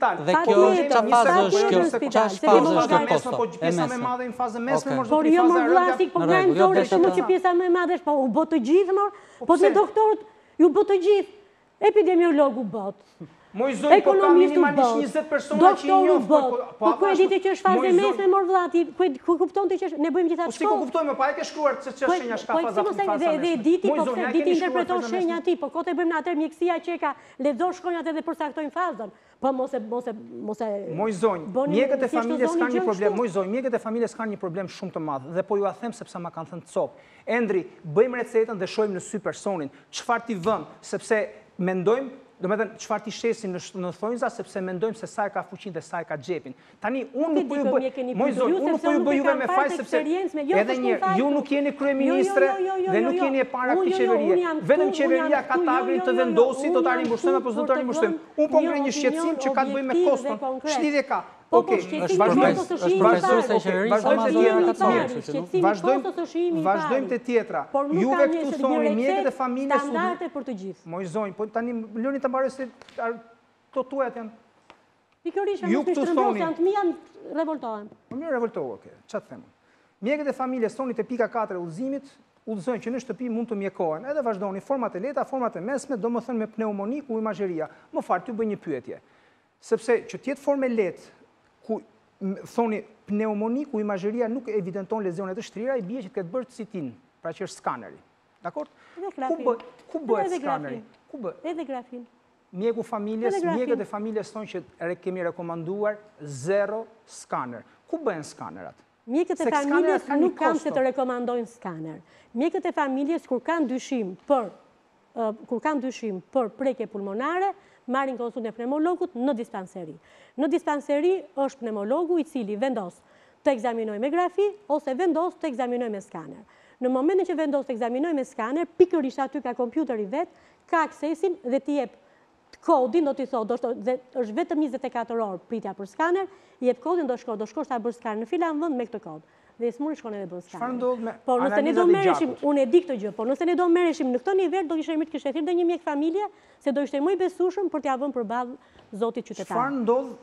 Dhe kjo ça faze është kjo, ça është faze është kjo posto, e mesme. Por jo mor vlla, po na e nxorët shumë që pjesa më e madhe është, po u bëtë të gjithë mor, po të doktorët u bëtë të gjithë, epidemiolog u bëtë, ekonomist u bëtë, doktor u bëtë, po ku e di ti që është fazë e mesme mor vlla ti, ku e kupton ti që është, ne bëjmë gjithë atë shkollë. Po si ku kuptojmë, po pa e ke shkruar që është shenja shka fazë e mesme. Po e si mos e di ti, po s'e di t'i interpretosh shenjat ti, po kot e bëjmë ne atëherë mjekësinë që e ka, Lexo shkronjat edhe përcaktojnë fazën. Po mos e mos e mos e Moj zonjë, mjekët e familjes kanë një problem, moj zonjë, mjekët e familjes kanë një problem shumë të madh dhe po jua them sepse ma kanë thënë copë. Endri, bëjmë recetën dhe shohim në sy personin, çfarë t'i vëmë, sepse mendojmë, domethënë çfarë t'i shesim në në thonjza sepse mendojmë se sa e ka fuqinë dhe sa e ka xhepin. Tani, unë nuk po ju bëj, moj zonjë, unë nuk po ju bëj juve me faj, sepse jo, edhe një, ju nuk jeni jo, kryeministre jo, dhe nuk jeni e para e kësaj qeverie. Vetëm qeveria ka tagrin të vendosë, do të rimbushtojmë apo zdo të rimbushtojmë. Unë po ngre një shqetsim që ka të bëj me koston, shlidhje ka. Po, po, shqetsim kostos është i mbarë, shqetsim kostos është i mbarë. Vazhdojmë të tjetra, juve këtu thoni mjekët e familjes, standarte për të gjithë. Moj zonjë, po tani, lëni të mbarë, se të tuajat janë. Pikërisht, ju këtu thoni, janë të mia, revoltohen. Po mirë, revoltohu, okay. Çfarë them? Mjekët e familjes thoni te pika 4 e udhëzimit, udhëzojnë që në shtëpi mund të mjekohen. Edhe vazhdoni format e lehta, format e mesme, domethënë me pneumoni ku imazheria. Më fal, t'ju bëj një pyetje. Sepse që të jetë formë e lehtë ku thoni pneumoni ku imazheria nuk evidenton lezione të shtrira, i bie që të ketë bërë CT-në, pra që është skaneri. Dakord? Edhe grafin. Ku bëhet skaneri? Ku bëhet? Edhe grafinë. Mjeku i familjes, mjekët e familjes thonë që kemi rekomanduar zero skaner. Ku bëhen skanerat? Mjekët e familjes nuk kanë pse të rekomandojnë skaner. Mjekët e familjes, kur kanë dyshim për kur kanë dyshim për prekje pulmonare, marrin konsultën e pneumologut në dispanseri. Në dispanseri është pneumologu i cili vendos të ekzaminojë me grafi ose vendos të ekzaminojë me skaner. Në momentin që vendos të ekzaminojë me skaner, pikërisht aty nga kompjuteri i vet, ka aksesin dhe t'i jep kodin, do t'i thotë, do dhe është vetëm 24 orë pritja për skaner, i jep kodin do shko, do shkosh ta bësh skaner në filan vend me këtë kod. Dhe i sëmuri shkon edhe bën skaner. Çfarë ndodh me po, nëse ne do merreshim, unë e di këtë gjë, por nëse ne do merreshim në këtë nivel, do ishte mirë të kishe thirrë ndonjë mjek familje, se do ishte më i besueshëm për t'ja vënë përballë zotit qytetar. Çfarë ndodh